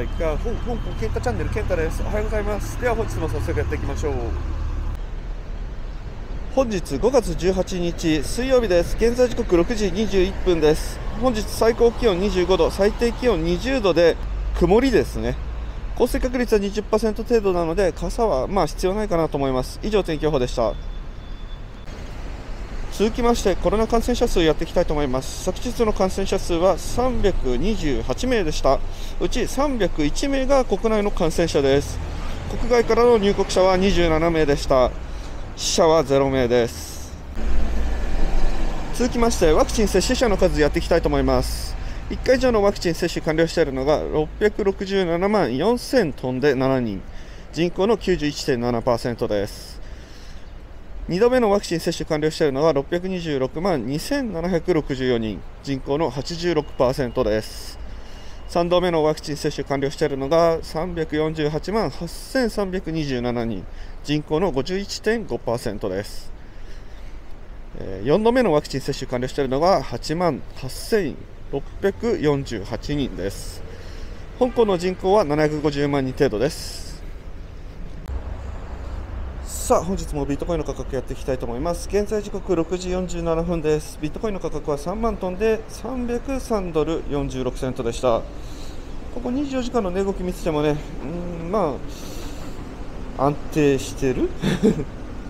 ないか香港ケンタチャンネルケンタです。おはようございますでは本日も早速やっていきましょう。本日5月18日水曜日です。現在時刻6時21分です。本日最高気温25度最低気温20度で曇りですね。降水確率は20%程度なので傘はまあ必要ないかなと思います。以上天気予報でした。続きましてコロナ感染者数やっていきたいと思います。昨日の感染者数は328名でした。うち301名が国内の感染者です。国外からの入国者は27名でした。死者は0名です。続きましてワクチン接種者の数やっていきたいと思います。1回以上のワクチン接種完了しているのが667万4000トンで7人。人口の91.7%です。2度目のワクチン接種完了しているのは626万2764人、人口の86%です。3度目のワクチン接種完了しているのが348万8327人、人口の51.5%です。4度目のワクチン接種完了しているのが8万8648人です。香港の人口は750万人程度です。さあ本日もビットコインの価格やっていきたいと思います。現在時刻6時47分です。ビットコインの価格は3万トンで303ドル46セントでした。ここ24時間の値動き見ててもねうんまあ安定してる？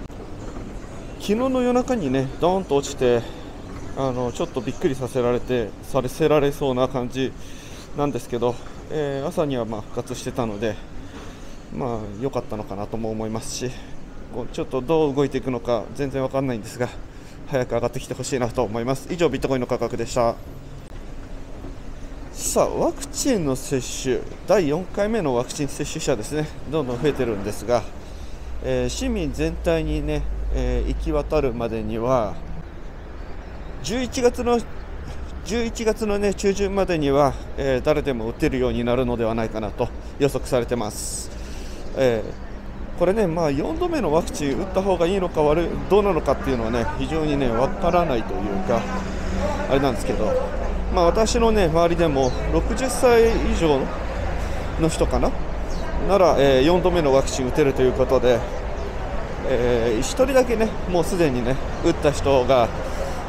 昨日の夜中にねドーンと落ちてあのちょっとびっくりさせられてされせられそうな感じなんですけど、えー、朝にはま復活してたのでまあ良かったのかなとも思いますしこうちょっとどう動いていくのか全然わかんないんですが早く上がってきてほしいなと思います。以上ビットコインの価格でした。さあワクチンの接種第4回目のワクチン接種者ですね。どんどん増えてるんですが、えー、市民全体にね、えー、行き渡るまでには11月の11月の、ね、中旬までには、えー、誰でも打てるようになるのではないかなと予測されてます。えーこれね、まあ、4度目のワクチン打った方がいいのか悪いどうなのかっていうのはね非常にね分からないというかあれなんですけど、まあ、私のね周りでも60歳以上の人かな？なら、えー、4度目のワクチン打てるということで、えー、1人だけねもうすでにね打った人が、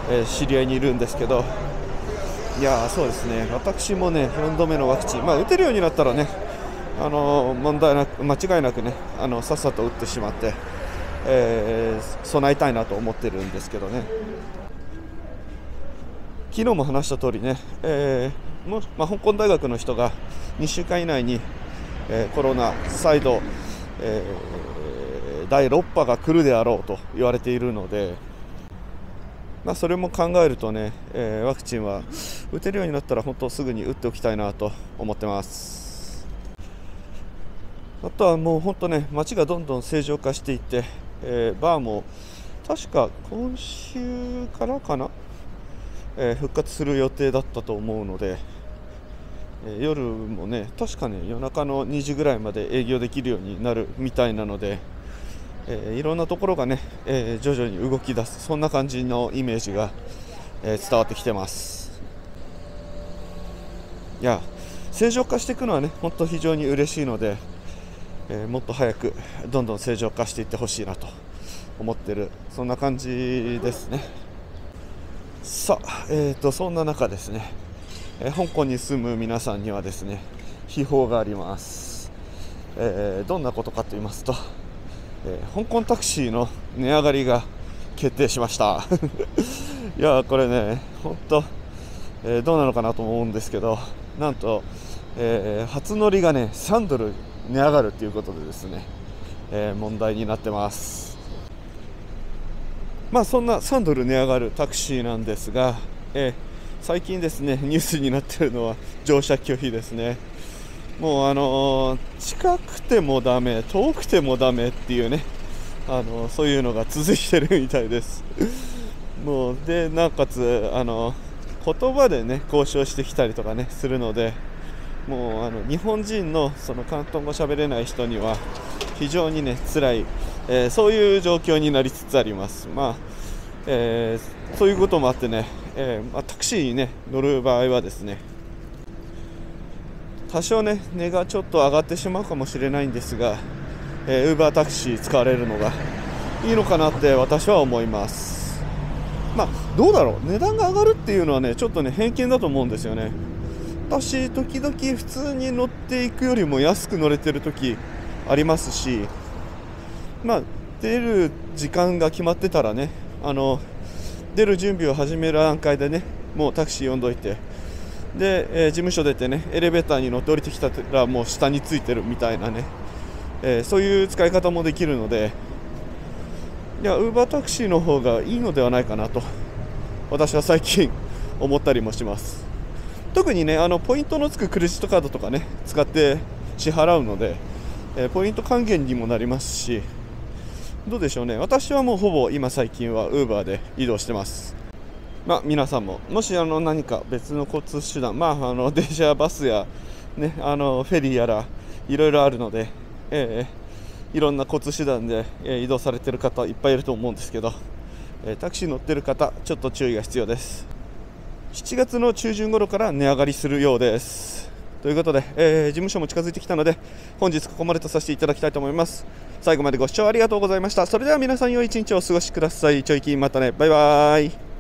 えー、知り合いにいるんですけどいやそうですね。私もね4度目のワクチン、まあ、打てるようになったらねあの問題なく間違いなくねあのさっさと打ってしまって、えー、備えたいなと思ってるんですけどね昨日も話した通りね、えーもまあ、香港大学の人が2週間以内に、えー、コロナ再度、えー、第6波が来るであろうと言われているので、まあ、それも考えるとね、えー、ワクチンは打てるようになったら本当すぐに打っておきたいなと思ってます。あとはもう本当ね街がどんどん正常化していって、えー、バーも確か今週からかな、えー、復活する予定だったと思うので、えー、夜もね確かね夜中の2時ぐらいまで営業できるようになるみたいなので、えいろんなところがね、え徐々に動き出すそんな感じのイメージが、え伝わってきてます。いや正常化していくのはね本当非常に嬉しいのでえー、もっと早くどんどん正常化していってほしいなと思ってるそんな感じですね。さあ、えーと、そんな中ですね、えー、香港に住む皆さんにはですね秘宝があります、えー、どんなことかと言いますと、え香港タクシーの値上がりが決定しました。いやこれね本当、えどうなのかなと思うんですけどなんと、え初乗りがね3ドル値上がるということでですね、えー、問題になってます。まあそんな3ドル値上がるタクシーなんですが、えー、最近ですねニュースになってるのは乗車拒否ですね。もうあのー、近くてもダメ遠くてもダメっていうねあのそういうのが続いてるみたいです。もうでなおかつあの言葉でね交渉してきたりとかねするのでもうあの日本人のその広東語喋れない人には非常にね辛い、えー、そういう状況になりつつあります。まあえー、そういうこともあってね、えー、まあ、タクシーに、ね、乗る場合はですね多少ね値がちょっと上がってしまうかもしれないんですが、えー、ウーバータクシー使われるのがいいのかなって私は思います。まあどうだろう？値段が上がるっていうのはねちょっとね偏見だと思うんですよね。私時々普通に乗っていくよりも安く乗れてる時ありますしまあ出る時間が決まってたらねあの出る準備を始める段階でねもうタクシー呼んどいてで、えー、事務所出てねエレベーターに乗って降りてきたらもう下についてるみたいなね、えー、そういう使い方もできるのでいやウーバータクシーの方がいいのではないかなと私は最近思ったりもします。特にねあのポイントのつくクレジットカードとかね使って支払うので、えー、ポイント還元にもなりますしどうでしょうね。私はもうほぼ今最近は Uber で移動してます。まあ、皆さんももしあの何か別の交通手段、まあ、あの電車、バスや、ね、あのフェリーやらいろいろあるので、えー、いろんな交通手段で、え、移動されてる方いっぱいいると思うんですけど、え、タクシー乗ってる方ちょっと注意が必要です。7月の中旬頃から値上がりするようです。ということで、えー、事務所も近づいてきたので本日ここまでとさせていただきたいと思います。最後までご視聴ありがとうございました。それでは皆さん良い一日をお過ごしください。ちょいきまたね。バイバーイ。